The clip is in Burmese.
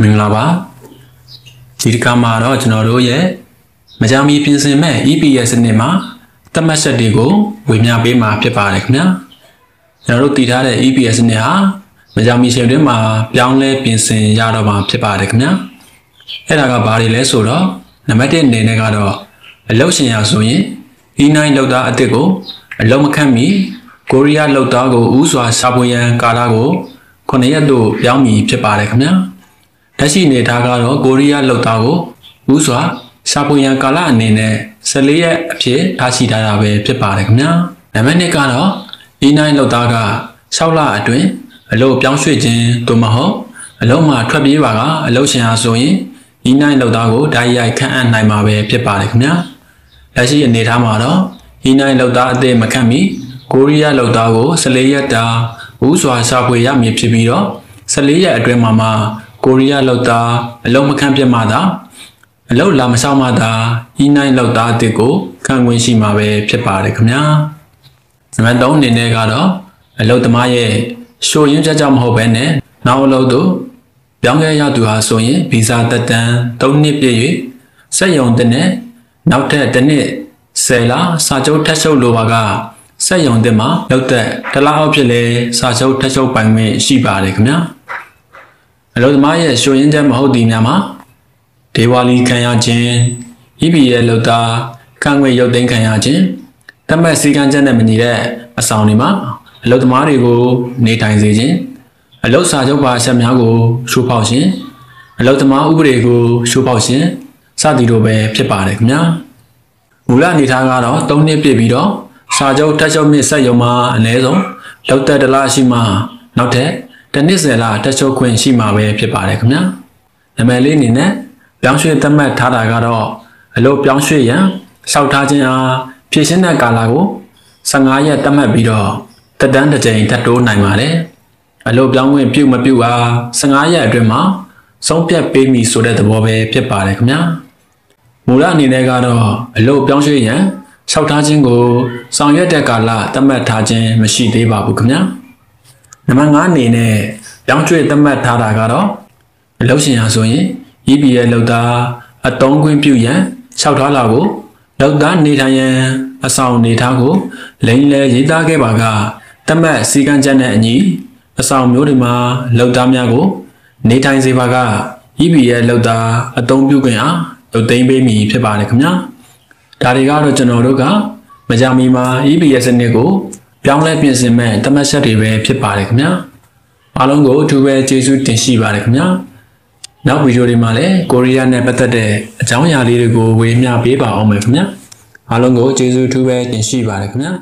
မင်္ဂလာပါဒီတစ်ခါမှာတော့ကျွန်တော်တို့ရဲ့မကြမီပြင်ဆင်မဲ့ EPS စနစ်မှာသတ်မှတ်ချက်တွေကိုဝေမျှပေးမှာဖြစ်ပါတယ်ခင်ဗျာကျွန်တော်တို့တည်ထားတဲ့ EPS စနစ်ဟာမကြမီချိန်တွင်းမှာပြောင်းလဲပြင်ဆင်ရတော့မှာဖြစ်ပါတယ်ခင်ဗျာအဲ့ဒါကဘာတွေလဲဆိုတော့နံပါတ်1အနေနဲ့ကတော့အလုပ်ရှင်ရဆိုရင် E9 လောက်သားအစ်စ်ကိုအလုံးမခတ်မီကိုရီးယားလောက်သားကိုဥစွာရှာဖွေရန်ကာလကို9ရက်တို့ပြောင်းမီဖြစ်ပါတယ်ခင်ဗျာ လက်ရှိအနေထားကတော့ကိုရီးယားလောက်သားကိုဥစွာရှာဖွေရန်ကာလအနေနဲ့14ရက်အဖြစ်ထားရှိထားတာပဲဖြစ်ပါတယ်ခင်ဗျာနံပါတ်2ကတော့ E9 လောက်သားက6လအတွင်းအလုပ်ပြောင်းရွှေ့ခြင်းသို့မဟုတ်အလုပ်မှာထွက်ပြေးပါကအလုပ်ရှင်အားဆိုရင် E9 လောက်သားကိုဓာတ်ရိုက်ခန့်အပ်နိုင်မှာပဲဖြစ်ပါတယ်ခင်ဗျာလက်ရှိအနေထားမှာတော့ E9 လောက်သားအသေးမခန့်မီကိုရီးယားလောက်သားကို14ရက်တာဦးစွာရှာဖွေရမည်ဖြစ်ပြီးတော့14ရက်အတွင်းမှာမှ ကိုရီးယားလောက်သားအလုံးမခန့်ပြတ်မှသာအလုံးလာမဆောင်မှသာ E9 လောက်သားအသစ်ကိုခံဝင်ရှိမှာပဲဖြစ်ပါတယ်ခင်ဗျာနံပါတ်3အနေနဲ့ကတော့အလုံးသမားရဲ့ရှို့ရင်းကြကြမဟုတ်ဘဲနဲ့နောက်အလုံးတို့ပြောင်းလဲရသူဟာဆိုရင်ဗီဇာတက်တန်း3နှစ်ပြည့်၍စက်ရုံတစ်နှစ်နောက်ထပ်တစ်နှစ်ဆယ်လစာချုပ်ထပ်ချုပ်လိုပါကစက်ရုံတစ်မှာလောက်သက်တလားအောက်ဖြစ်လဲစာချုပ်ထပ်ချုပ်ပိုင်ခွင့်ရှိပါတယ်ခင်ဗျာ အလို့သမားရဲ့ရှို့ရင်းချက်မဟုတ်သည်များမှာဒေဝါလီခံရခြင်း EPA လောက်တာခံငွေရုပ်သိမ်းခံရခြင်းတမက်စည်းကမ်းချက်နဲ့မညီတဲ့အဆောင်တွေမှာအလို့သမားတွေကို နေထိုင်စေခြင်းအလုတ်စာချုပ်ပါအချက်များကိုရှိုးဖောက်ခြင်းအလုတ်သမားဥပဒေကိုရှိုးဖောက်ခြင်းစသည်တို့ပဲဖြစ်ပါတယ်ခင်ဗျာမူလအနေထားကတော့၃နှစ်ပြည့်ပြီးတော့စာချုပ်တက်ချုပ်မြင့်ဆက်ရုံမှာအနည်းဆုံးလောက်သက်တလားရှိမှနောက်ထပ် တစ်နှစ်ဆယ်လားတက်ချုပ်ခွင့်ရှိမှာပဲဖြစ်ပါတယ်ခင်ဗျာနာမည်လေးအနေနဲ့ပြောင်းရွှေ့သတ်မှတ်ထားတာကတော့အလို့ပြောင်းရွှေ့ရန်လျှောက်ထားခြင်းအားဖြည့်ရှင်းတဲ့ကာလကို15ရက်သတ်မှတ်ပြီးတော့တက်တန်းတစ်ကြိမ်ထပ်တိုးနိုင်ပါတယ်အလို့ပြောင်းခွင့်ပြုတ်မပြုတ်အား15ရက်အတွင်းမှာဆုံးဖြတ်ပေးမည်ဆိုတဲ့သဘောပဲဖြစ်ပါတယ်ခင်ဗျာမူလအနေနဲ့ကတော့အလို့ပြောင်းရွှေ့ရန်လျှောက်ထားခြင်းကိုဆောင်ရွက်တဲ့ကာလသတ်မှတ်ထားခြင်းမရှိသေးပါဘူးခင်ဗျာ နံပါတ်5အနေနဲ့ပြောင်းရွှေ့သတ်မှတ်ထားတာကတော့အလုပ်ရှင်ဟာဆိုရင် EPA လောက်သားအတုံးခွင့်ပြုရန်လျှောက်ထားလာကိုလောက်သားနေထိုင်ရန်အဆောင်နေထားကိုလိန်လဲရေးသားခဲ့ပါကတတ်မှတ်စည်းကမ်းချက်နဲ့အညီအဆောင်မျိုးတွေမှာလောက်သားများကို နေထိုင်စေပါက EPA လောက်သားအတုံးပြုခွင့်အားလုတ်သိမ်းပေးမည်ဖြစ်ပါတယ်ခင်ဗျာဒါတွေကတော့ကျွန်တော်တို့ကမကြမီမှာ EPS စနစ်ကို ပြောင်းလဲပြင်ဆင်မဲ့တမတ်ချက်တွေပဲဖြစ်ပါတယ်ခင်ဗျာအားလုံးကိုအထူးပဲကျေးဇူးတင်ရှိပါတယ်ခင်ဗျာနောက်ဗီဒီယိုတွေမှာလည်းကိုရီးယားနဲ့ပတ်သက်တဲ့အကြောင်းအရာလေးတွေကိုဝေမျှပေးပါအောင်မယ်ခင်ဗျာအားလုံးကိုကျေးဇူးအထူးပဲတင်ရှိပါတယ်ခင်ဗျာ